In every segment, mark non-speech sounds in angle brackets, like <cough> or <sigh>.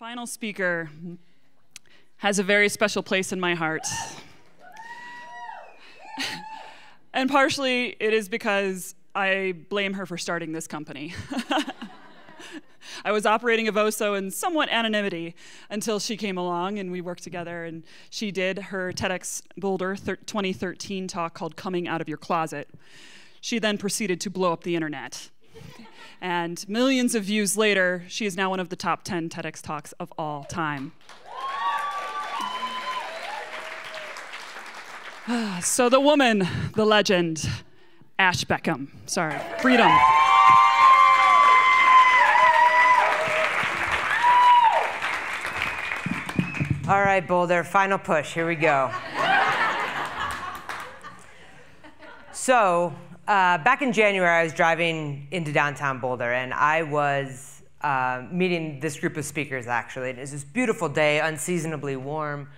final speaker has a very special place in my heart. and partially it is because I blame her for starting this company. <laughs> I was operating Evoso in somewhat anonymity until she came along and we worked together. And she did her TEDx Boulder 2013 talk called Coming Out of Your Closet. She then proceeded to blow up the internet. And millions of views later, she is now one of the top 10 TEDx talks of all time. <sighs> so, the woman, the legend, Ash Beckham. Sorry, freedom. All right, Boulder, final push. Here we go. so, uh, back in January, I was driving into downtown Boulder, and I was uh, meeting this group of speakers, actually. It was this beautiful day, unseasonably warm,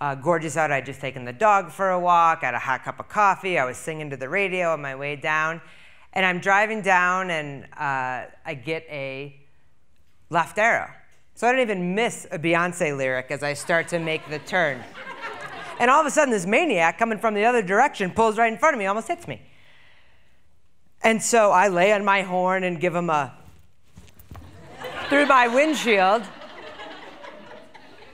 uh, gorgeous out. I'd just taken the dog for a walk, I had a hot cup of coffee, I was singing to the radio on my way down, and I'm driving down, and uh, I get a left arrow. So I don't even miss a Beyonce lyric as I start to make the turn. And all of a sudden, this maniac coming from the other direction pulls right in front of me, almost hits me. And so I lay on my horn and give him a through my windshield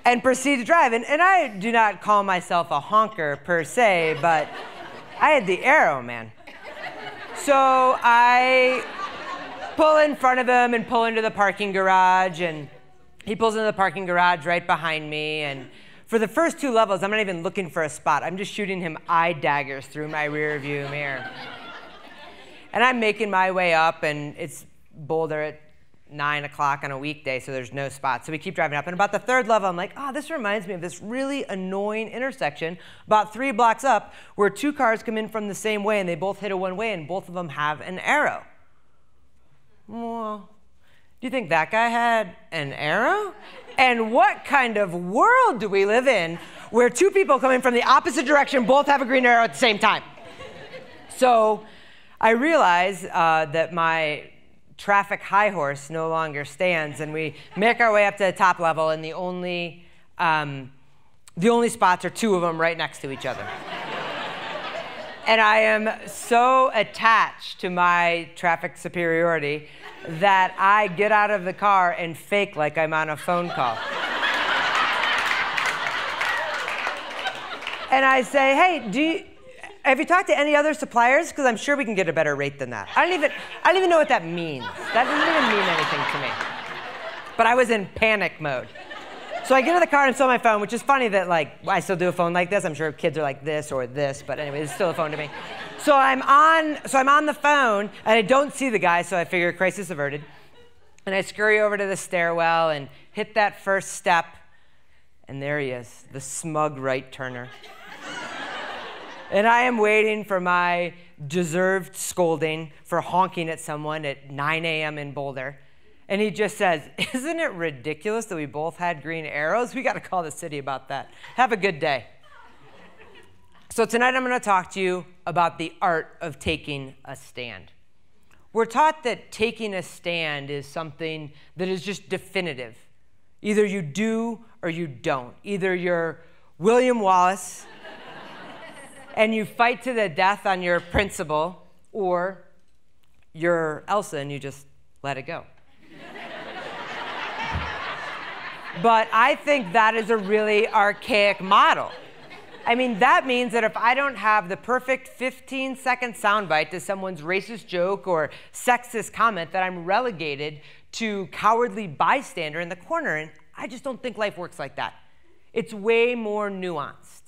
and proceed to drive. And, and I do not call myself a honker per se, but I had the arrow, man. So I pull in front of him and pull into the parking garage and he pulls into the parking garage right behind me, and for the first two levels, I'm not even looking for a spot. I'm just shooting him eye daggers through my rear view mirror. And I'm making my way up, and it's Boulder at 9 o'clock on a weekday, so there's no spot. So we keep driving up. And about the third level, I'm like, oh, this reminds me of this really annoying intersection about three blocks up where two cars come in from the same way and they both hit a one way and both of them have an arrow. Well, do you think that guy had an arrow? And what kind of world do we live in where two people coming from the opposite direction both have a green arrow at the same time? So I realize uh, that my traffic high horse no longer stands, and we make our way up to the top level, and the only, um, the only spots are two of them right next to each other. and I am so attached to my traffic superiority that I get out of the car and fake like I'm on a phone call. and I say, hey, do you, have you talked to any other suppliers? Because I'm sure we can get a better rate than that. I don't even, I don't even know what that means. That doesn't even mean anything to me. But I was in panic mode. So I get in the car and still my phone, which is funny that like I still do a phone like this. I'm sure kids are like this or this, but anyway, it's still a phone to me. So I'm on, so I'm on the phone and I don't see the guy, so I figure crisis averted. And I scurry over to the stairwell and hit that first step, and there he is, the smug right turner. And I am waiting for my deserved scolding for honking at someone at 9 a.m. in Boulder. And he just says, <laughs> Isn't it ridiculous that we both had green arrows? We got to call the city about that. Have a good day. So, tonight I'm going to talk to you about the art of taking a stand. We're taught that taking a stand is something that is just definitive. Either you do or you don't. Either you're William Wallace and you fight to the death on your principle, or you're Elsa and you just let it go. <laughs> But I think that is a really archaic model. I mean, that means that if I don't have the perfect 15 second soundbite to someone's racist joke or sexist comment, that I'm relegated to cowardly bystander in the corner. And I just don't think life works like that. It's way more nuanced.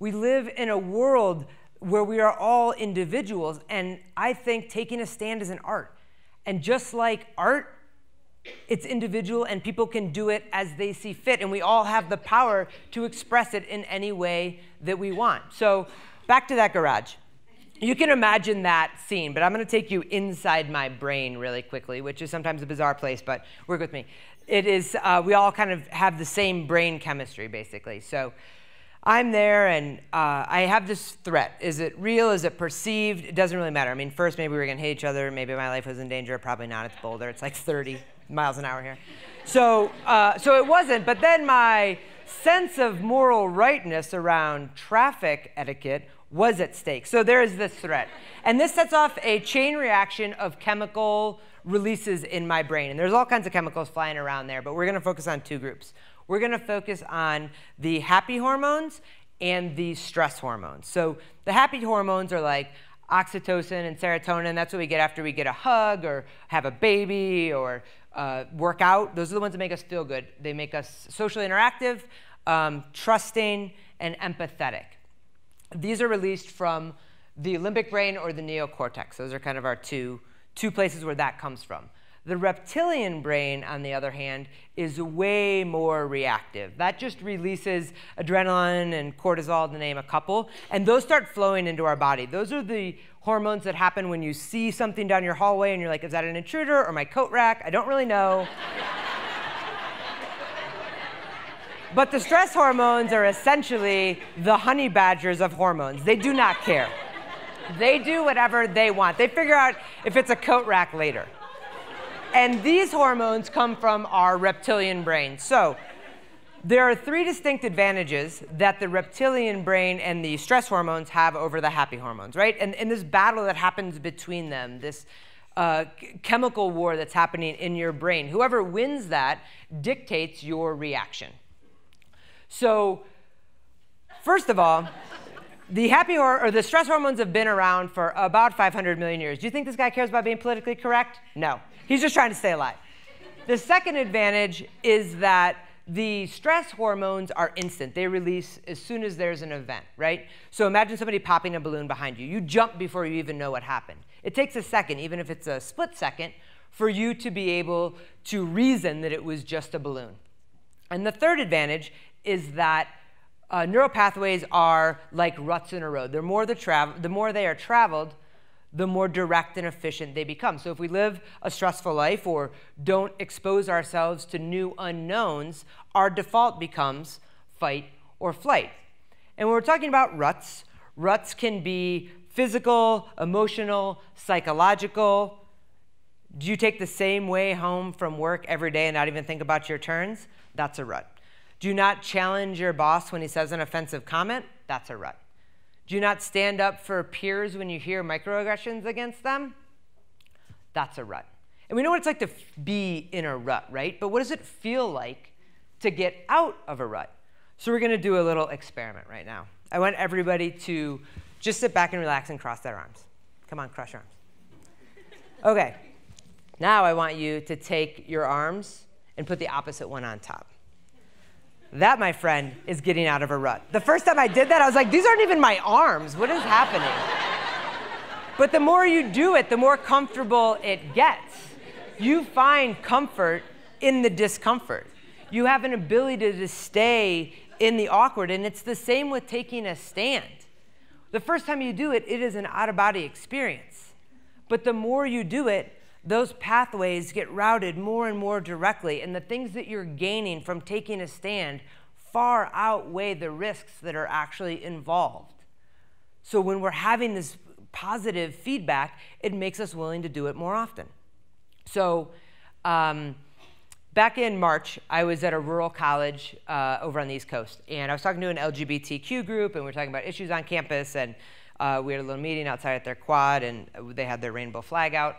We live in a world where we are all individuals, and I think taking a stand is an art. And just like art, it's individual and people can do it as they see fit, and we all have the power to express it in any way that we want. So, back to that garage. You can imagine that scene, but I'm going to take you inside my brain really quickly, which is sometimes a bizarre place, but work with me. It is, uh, we all kind of have the same brain chemistry, basically. So, I'm there and uh, I have this threat. Is it real? Is it perceived? It doesn't really matter. I mean, first, maybe we were going to hit each other. Maybe my life was in danger. Probably not. It's Boulder. It's like 30 miles an hour here. So, uh, so it wasn't. But then my sense of moral rightness around traffic etiquette was at stake. So there is this threat. And this sets off a chain reaction of chemical releases in my brain. And there's all kinds of chemicals flying around there, but we're going to focus on two groups. We're going to focus on the happy hormones and the stress hormones. So the happy hormones are like oxytocin and serotonin. That's what we get after we get a hug or have a baby or uh, work out. Those are the ones that make us feel good. They make us socially interactive, um, trusting, and empathetic. These are released from the limbic brain or the neocortex. Those are kind of our two, two places where that comes from. The reptilian brain, on the other hand, is way more reactive. That just releases adrenaline and cortisol, to name a couple, and those start flowing into our body. Those are the hormones that happen when you see something down your hallway and you're like, is that an intruder or my coat rack? I don't really know. <laughs> but the stress hormones are essentially the honey badgers of hormones. They do not care. They do whatever they want. They figure out if it's a coat rack later. And these hormones come from our reptilian brain. So there are three distinct advantages that the reptilian brain and the stress hormones have over the happy hormones, right? And, and this battle that happens between them, this uh, chemical war that's happening in your brain, whoever wins that dictates your reaction. So, first of all, the happy or, or the stress hormones have been around for about 500 million years. Do you think this guy cares about being politically correct? No. He's just trying to stay alive. The second advantage is that the stress hormones are instant. They release as soon as there's an event, right? So imagine somebody popping a balloon behind you. You jump before you even know what happened. It takes a second, even if it's a split second, for you to be able to reason that it was just a balloon. And the third advantage is that uh, neural pathways are like ruts in a road. The more, the, the more they are traveled, the more direct and efficient they become. So if we live a stressful life or don't expose ourselves to new unknowns, our default becomes fight or flight. And when we're talking about ruts, ruts can be physical, emotional, psychological. Do you take the same way home from work every day and not even think about your turns? That's a rut. Do not challenge your boss when he says an offensive comment? That's a rut. Do not stand up for peers when you hear microaggressions against them? That's a rut. And we know what it's like to be in a rut, right? But what does it feel like to get out of a rut? So we're going to do a little experiment right now. I want everybody to just sit back and relax and cross their arms. Come on, cross your arms. Okay. Now I want you to take your arms and put the opposite one on top. That, my friend, is getting out of a rut. The first time I did that, I was like, these aren't even my arms. What is happening? but the more you do it, the more comfortable it gets. You find comfort in the discomfort. You have an ability to stay in the awkward, and it's the same with taking a stand. The first time you do it, it is an out of body experience. But the more you do it, those pathways get routed more and more directly, and the things that you're gaining from taking a stand far outweigh the risks that are actually involved. So when we're having this positive feedback, it makes us willing to do it more often. So um, back in March, I was at a rural college uh, over on the East Coast, and I was talking to an LGBTQ group, and we were talking about issues on campus, and uh, we had a little meeting outside at their quad, and they had their rainbow flag out.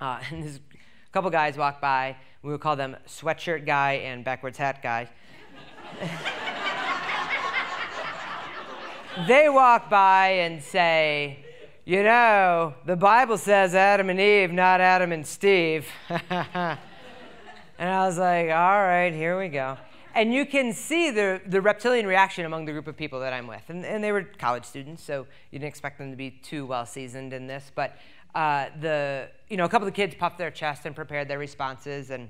Uh, <laughs> and this, a couple guys walk by. We would call them sweatshirt guy and backwards hat guy. <laughs> they walk by and say, You know, the Bible says Adam and Eve, not Adam and Steve. <laughs> and I was like, All right, here we go. And you can see the, the reptilian reaction among the group of people that I'm with. And, and they were college students, so you didn't expect them to be too well seasoned in this. But uh, the, you know, a couple of the kids puffed their chest and prepared their responses, and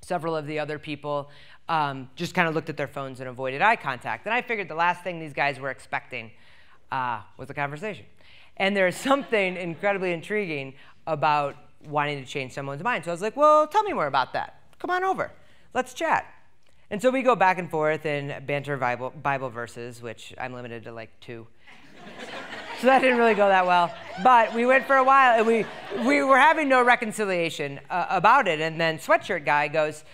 several of the other people um, just kind of looked at their phones and avoided eye contact. And I figured the last thing these guys were expecting uh, was a conversation. And there's <laughs> something incredibly intriguing about wanting to change someone's mind. So I was like, well, tell me more about that. Come on over. Let's chat. And so we go back and forth and banter Bible, Bible verses, which I'm limited to like two. <laughs> <laughs> So that didn't really go that well. But we went for a while and we, we were having no reconciliation uh, about it. And then Sweatshirt Guy goes,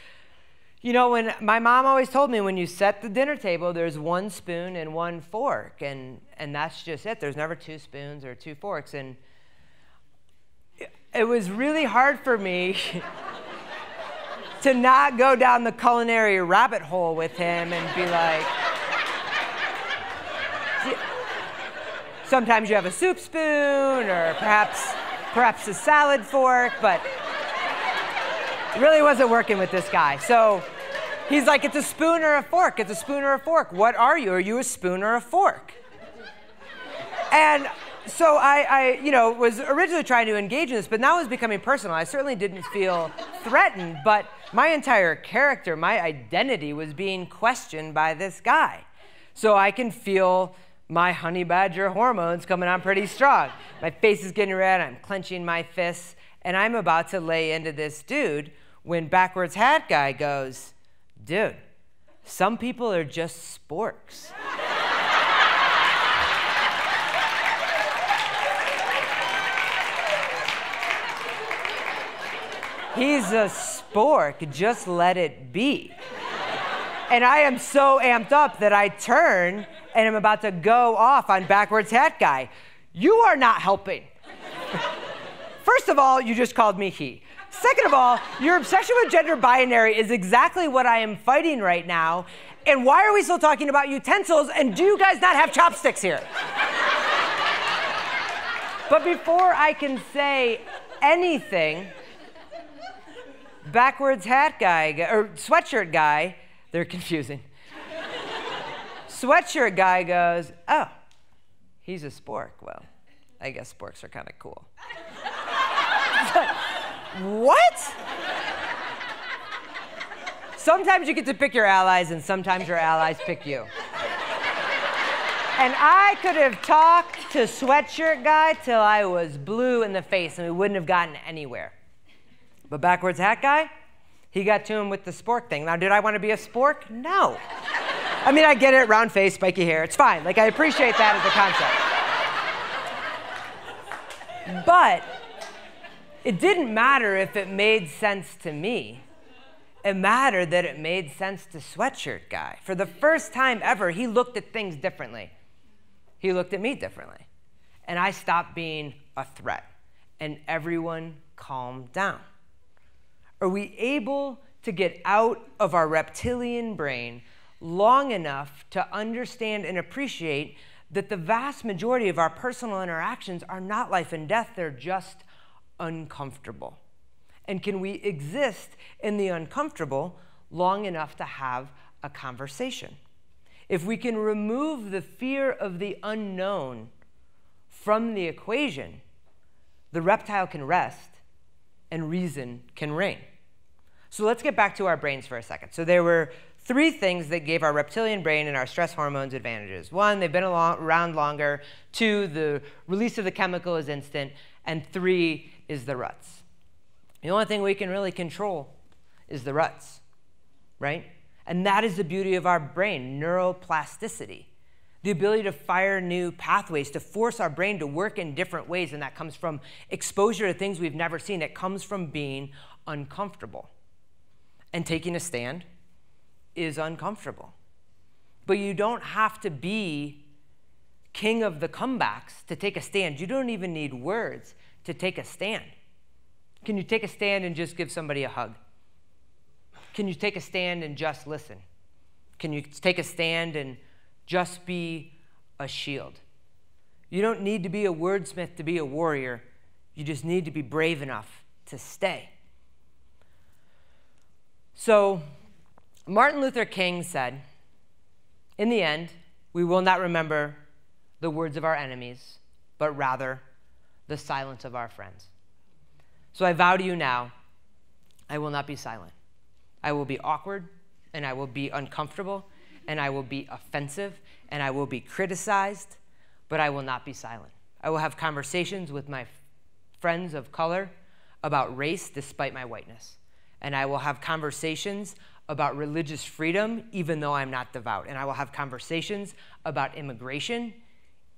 You know, when my mom always told me when you set the dinner table, there's one spoon and one fork. And, and that's just it. There's never two spoons or two forks. And it was really hard for me <laughs> to not go down the culinary rabbit hole with him and be like, sometimes you have a soup spoon or perhaps perhaps a salad fork, but it really wasn't working with this guy. So he's like, it's a spoon or a fork. It's a spoon or a fork. What are you? Are you a spoon or a fork? And so I, I, you know, was originally trying to engage in this, but now it's becoming personal. I certainly didn't feel threatened, but my entire character, my identity was being questioned by this guy. So I can feel my honey badger hormones coming on pretty strong. My face is getting red, I'm clenching my fists, and I'm about to lay into this dude when backwards hat guy goes, dude, some people are just sporks. He's a spork, just let it be. And I am so amped up that I turn and I'm about to go off on backwards hat guy. You are not helping. First of all, you just called me he. Second of all, your obsession with gender binary is exactly what I am fighting right now. And why are we still talking about utensils? And do you guys not have chopsticks here? but before I can say anything, backwards hat guy, or sweatshirt guy, they're confusing. Sweatshirt guy goes, Oh, he's a spork. Well, I guess sporks are kind of cool. <laughs> what? Sometimes you get to pick your allies, and sometimes your allies pick you. And I could have talked to sweatshirt guy till I was blue in the face, and we wouldn't have gotten anywhere. But backwards hat guy, he got to him with the spork thing. Now, did I want to be a spork? No. I mean, I get it, round face, spiky hair. It's fine. Like, I appreciate that as a concept. But it didn't matter if it made sense to me. It mattered that it made sense to Sweatshirt Guy. For the first time ever, he looked at things differently. He looked at me differently. And I stopped being a threat. And everyone calmed down. Are we able to get out of our reptilian brain long enough to understand and appreciate that the vast majority of our personal interactions are not life and death, they're just uncomfortable? And can we exist in the uncomfortable long enough to have a conversation? If we can remove the fear of the unknown from the equation, the reptile can rest and reason can reign. So let's get back to our brains for a second. So there were three things that gave our reptilian brain and our stress hormones advantages. One, they've been around longer. Two, the release of the chemical is instant. And three is the ruts. The only thing we can really control is the ruts, right? And that is the beauty of our brain neuroplasticity. The ability to fire new pathways, to force our brain to work in different ways. And that comes from exposure to things we've never seen. It comes from being uncomfortable. And taking a stand is uncomfortable. But you don't have to be king of the comebacks to take a stand. You don't even need words to take a stand. Can you take a stand and just give somebody a hug? Can you take a stand and just listen? Can you take a stand and just be a shield? You don't need to be a wordsmith to be a warrior. You just need to be brave enough to stay. So, Martin Luther King said, In the end, we will not remember the words of our enemies, but rather the silence of our friends. So I vow to you now, I will not be silent. I will be awkward, and I will be uncomfortable, and I will be offensive, and I will be criticized, but I will not be silent. I will have conversations with my friends of color about race despite my whiteness and I will have conversations about religious freedom, even though I'm not devout. And I will have conversations about immigration,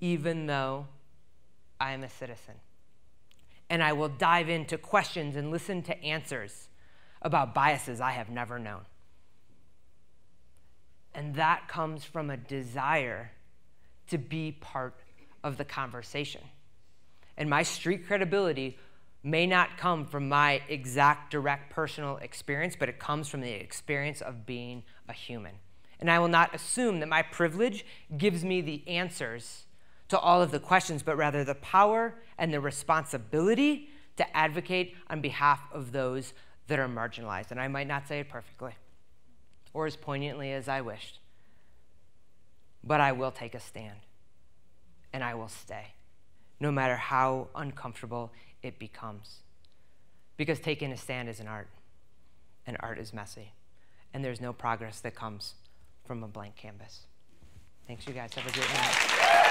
even though I am a citizen. And I will dive into questions and listen to answers about biases I have never known. And that comes from a desire to be part of the conversation. And my street credibility may not come from my exact direct personal experience, but it comes from the experience of being a human. And I will not assume that my privilege gives me the answers to all of the questions, but rather the power and the responsibility to advocate on behalf of those that are marginalized. And I might not say it perfectly or as poignantly as I wished, but I will take a stand and I will stay, no matter how uncomfortable it becomes. Because taking a stand is an art, and art is messy, and there's no progress that comes from a blank canvas. Thanks, you guys. Have a great night.